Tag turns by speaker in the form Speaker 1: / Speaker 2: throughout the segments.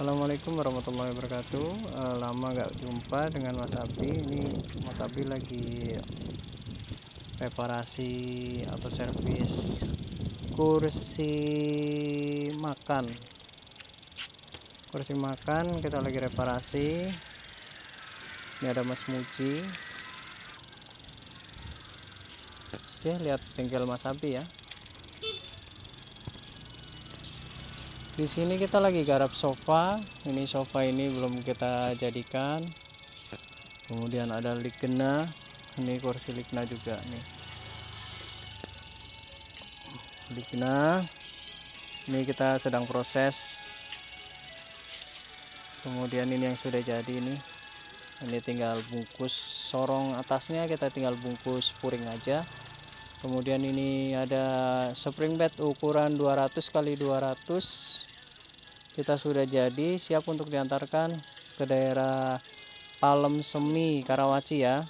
Speaker 1: Assalamualaikum warahmatullahi wabarakatuh. Eh, lama gak jumpa dengan Mas Abi. Ini Mas Abi lagi reparasi atau servis kursi makan. Kursi makan kita lagi reparasi. Ini ada Mas Muji. Oke lihat bengkel Mas Abi ya di sini kita lagi garap sofa. Ini sofa ini belum kita jadikan. Kemudian ada ligna. Ini kursi ligna juga nih. Ligna. Ini kita sedang proses. Kemudian ini yang sudah jadi ini ini tinggal bungkus sorong atasnya. Kita tinggal bungkus puring aja. Kemudian ini ada spring bed ukuran 200 kali 200 kita sudah jadi siap untuk diantarkan ke daerah Palem Semi Karawaci ya.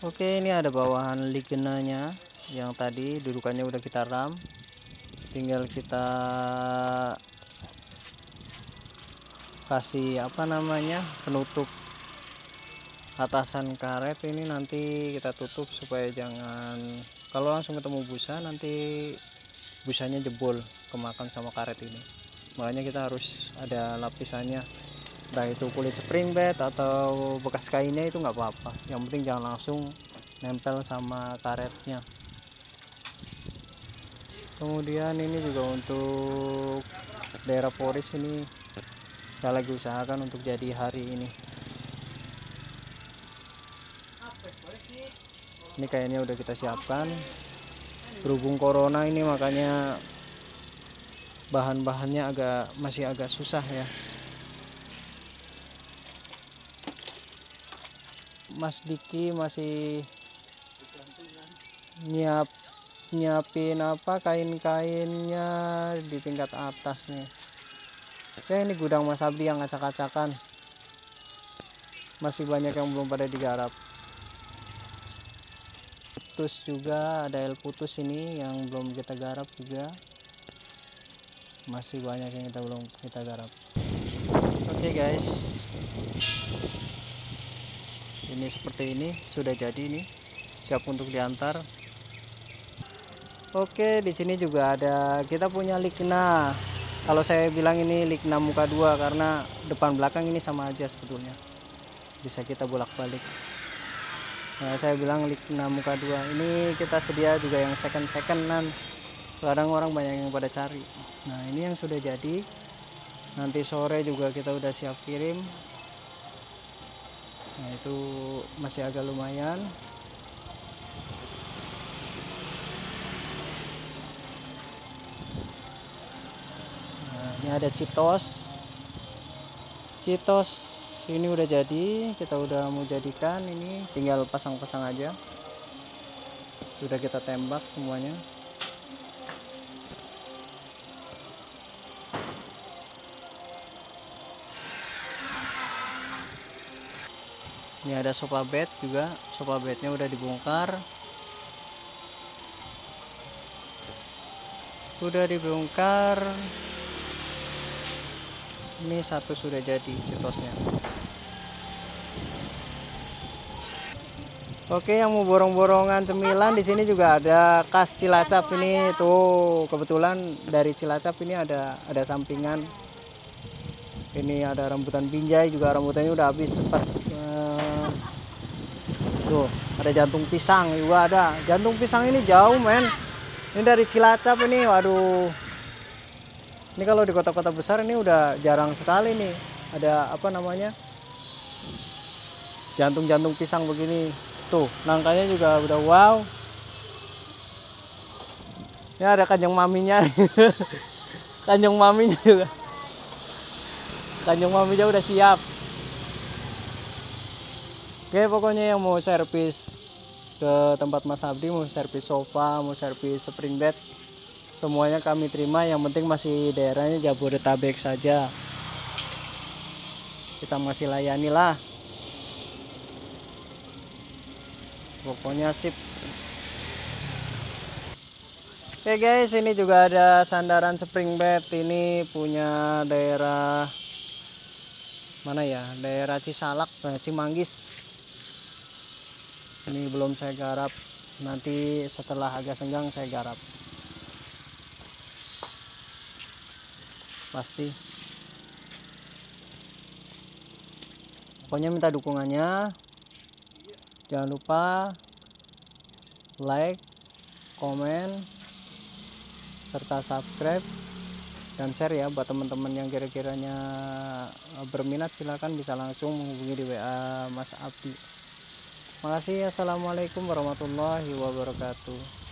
Speaker 1: Oke ini ada bawahan ligenanya yang tadi dudukannya udah kita ram. Tinggal kita kasih apa namanya penutup atasan karet ini nanti kita tutup supaya jangan kalau langsung ketemu busa nanti busanya jebol kemakan sama karet ini. Makanya kita harus ada lapisannya entah itu kulit spring bed atau bekas kainnya itu nggak apa-apa. Yang penting jangan langsung nempel sama karetnya. Kemudian ini juga untuk daerah poris ini saya lagi usahakan untuk jadi hari ini. Ini kayaknya udah kita siapkan berhubung corona ini makanya bahan-bahannya agak masih agak susah ya. Mas Diki masih nyiap nyiapin apa kain-kainnya di tingkat atas nih. Oke ini gudang Mas Abdi yang acak-acakan. Masih banyak yang belum pada digarap putus juga ada el putus ini yang belum kita garap juga. Masih banyak yang kita belum kita garap. Oke guys. Ini seperti ini sudah jadi ini. Siap untuk diantar. Oke di sini juga ada kita punya ligna. Kalau saya bilang ini ligna muka dua karena depan belakang ini sama aja sebetulnya. Bisa kita bolak-balik Nah, saya bilang Ligna muka dua. Ini kita sedia juga yang second secondan kadang orang banyak yang pada cari. Nah ini yang sudah jadi. Nanti sore juga kita udah siap kirim. Nah itu masih agak lumayan. Nah, ini ada citos. Citos ini udah jadi kita udah mau jadikan ini tinggal pasang-pasang aja. Sudah kita tembak semuanya. Ini ada sofa bed juga sofa bednya udah dibongkar. Udah dibongkar ini satu sudah jadi cetosnya. Oke yang mau borong-borongan cemilan di sini juga ada kas Cilacap ini. Tuh kebetulan dari Cilacap ini ada ada sampingan. Ini ada rambutan binjai juga rambutannya udah habis cepat. Eh, tuh ada jantung pisang juga ada. Jantung pisang ini jauh men. Ini dari Cilacap ini waduh ini kalau di kota-kota besar ini udah jarang sekali nih. Ada apa namanya jantung-jantung pisang begini. Tuh nangkanya juga udah wow. Ini ada kanjeng maminya. Kanjeng maminya juga. Kanjeng maminya udah siap. Oke pokoknya yang mau servis ke tempat Mas Abdi mau servis sofa mau servis spring bed semuanya kami terima yang penting masih daerahnya Jabodetabek saja kita masih layani lah pokoknya sip Oke guys, ini juga ada sandaran spring bed. Ini punya daerah mana ya? Daerah Cisalak, eh, Cimanggis. Ini belum saya garap. Nanti setelah agak senggang saya garap. Pasti. Pokoknya minta dukungannya. Jangan lupa like, komen, serta subscribe dan share ya buat teman-teman yang kira-kiranya berminat silahkan bisa langsung menghubungi di WA Mas Abdi. Makasih. Assalamualaikum warahmatullahi wabarakatuh.